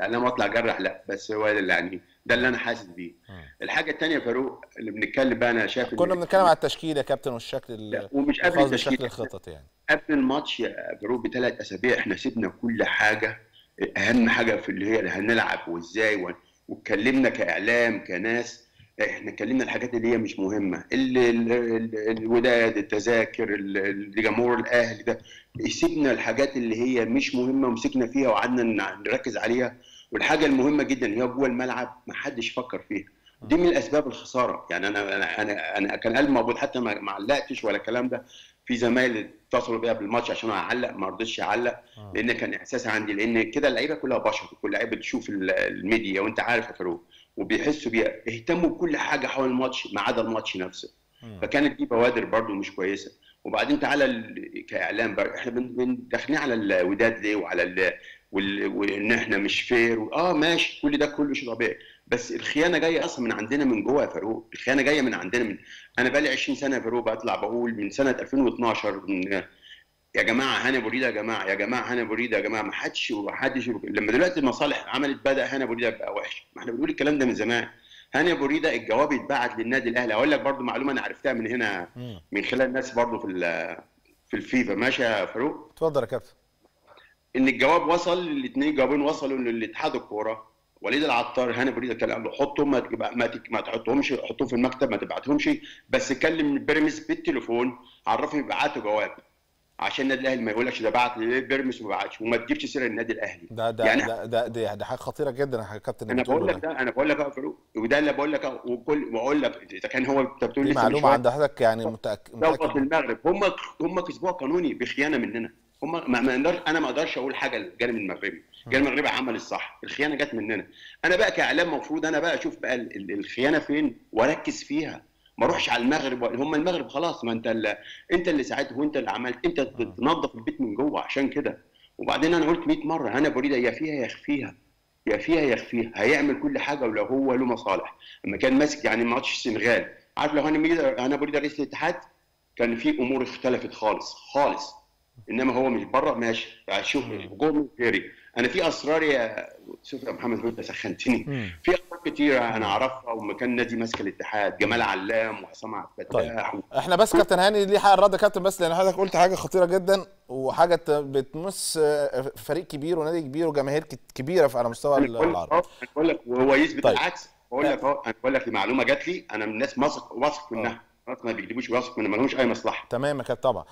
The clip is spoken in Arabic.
الاعلام واطلع أجرح لا بس هو اللي يعني ده اللي أنا حاسس بيه. الحاجة الثانية يا فاروق اللي بنتكلم بقى أنا شايف كنا بنتكلم على التشكيل يا كابتن والشكل لا، ومش قبل التشكيل الخطط يعني. قبل الماتش يا فاروق بثلاث أسابيع إحنا سيبنا كل حاجة أهم حاجة في اللي هي هنلعب وإزاي واتكلمنا كإعلام كناس إحنا اتكلمنا الحاجات اللي هي مش مهمة. ال- ال- ال- الوداد التذاكر ال- ال- جمهور الأهلي ده سيبنا الحاجات اللي هي مش مهمة ومسكنا فيها وقعدنا نركز عليها. والحاجة المهمة جدا هي جوه الملعب ما حدش فكر فيها. دي من اسباب الخسارة. يعني أنا أنا أنا, أنا كان قلبي موجود حتى ما علقتش ولا الكلام ده. في زمايل اتصلوا بيا بالماتش عشان أعلق ما رضيتش أعلق آه. لأن كان إحساس عندي لأن كده اللعيبة كلها بشر كل لعيبه بتشوف ال- الميديا وأنت عارف يا فاروق وبيحسوا بيها اهتموا بكل حاجة حول الماتش ما عدا الماتش نفسه. فكانت دي بوادر برضو مش كويسة. وبعدين تعالى ال- كإعلام بقى إحنا بن- بن- داخلين على الوداد ليه وعلى ال... وإن إحنا مش فير و... آه ماشي كل ده كله شيء طبيعي. بس الخيانة جاية أصلا من عندنا من جوه يا فاروق. الخيانة جاية من عندنا من أنا بقالي 20 سنة يا فاروق بطلع بقول من سنة 2012 من يا جماعة هاني ابو ريده يا جماعة يا جماعة هاني ابو ريده يا جماعة. ما حدش ما حدش لما دلوقتي المصالح عملت بدأ هاني ابو ريده يبقى وحش. ما إحنا بنقول الكلام ده من زمان. هاني ابو ريده الجواب اتبعت للنادي الأهلي. أقول لك برضو معلومة أنا عرفتها من هنا. من خلال الناس برضو في في الفيفا. ماشي يا فاروق؟ اتفضل يا كابتن. إن الجواب وصل الاثنين جوابين وصلوا للاتحاد الكورة. وليد العطار هاني بريده كان قال له حطهم ما ما, ما تحطهمش حطهم في المكتب ما تبعتهمش. بس كلم بيراميدز بالتليفون عرفهم يبعتوا جواب. عشان النادي الأهلي ما يقولكش ده بعت لبيراميدز وما بعتش وما تجيبش سيرة النادي الأهلي. ده ده يعني ده ده, ده, ده حاجة خطيرة جدا يا كابتن أنا بقول لك ده. أنا بقول لك فاروق وده اللي بقول لك وكل وأقول لك إذا كان هو أنت بتقول دي من معلومة عند حضرتك يعني متاكد متأكد. المغرب. هم هم كسبوها قانوني بخيانة مننا. هم ما ما أقدرش أنا ما أقدرش أقول حاجة للجانب المغربي. الجانب المغربي عمل الصح. الخيانة جت مننا. أنا بقى كإعلام المفروض أنا بقى أشوف بقى ال- ال- الخيانة فين وأركز فيها. ما أروحش على المغرب هم المغرب خلاص ما أنت اللي أنت اللي ساعدت وأنت اللي عملت. أنت تنظف البيت من جوه. عشان كده. وبعدين أنا قلت 100 مرة أنا بريده يا فيها يا يخفيها. يا فيها يا يخفيها. هيعمل كل حاجة ولو هو له مصالح. لما كان ماسك يعني ماتش السنغال عارف لو بريده أنا بريده رئيس الاتحاد كان في أمور اختلفت خالص خالص. إنما هو مش بره ماشي. شوف جول غيري. أنا في أسرار يا شوف يا محمد أنت سخنتني. في أسرار كتيره أنا أعرفها وما كان نادي ماسك الاتحاد جمال علام وحسام عبد الفتاح و... إحنا بس كابتن هاني ليه حق الرد يا كابتن؟ بس لأن حضرتك قلت حاجة خطيرة جدا وحاجة بتمس آه، فريق كبير ونادي كبير وجماهير كبيرة في- على مستوى أنا العرب أنا بقول لك وهو يثبت طيب. العكس. بقول لك أهو أنا بقول لك المعلومة جات لي أنا من الناس واثق واثق منها. ما بيكذبوش واثق منها ما لهمش أي مصلحة. تمام يا كابتن طبعا.